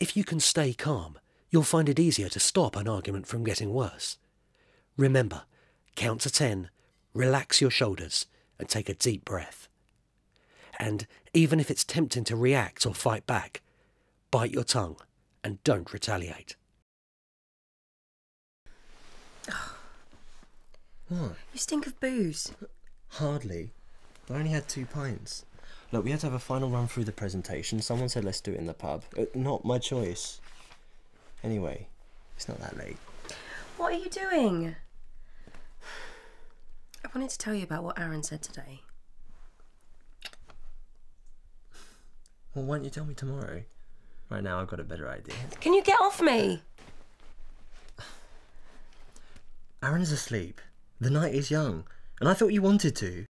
If you can stay calm, you'll find it easier to stop an argument from getting worse. Remember, count to ten, relax your shoulders, and take a deep breath. And even if it's tempting to react or fight back, bite your tongue and don't retaliate. What? Hmm. You stink of booze. Hardly. I only had two pints. Look, we had to have a final run through the presentation. Someone said let's do it in the pub. Uh, not my choice. Anyway, it's not that late. What are you doing? I wanted to tell you about what Aaron said today. Well, why don't you tell me tomorrow? Right now, I've got a better idea. Can you get off me? Aaron's asleep. The night is young, and I thought you wanted to.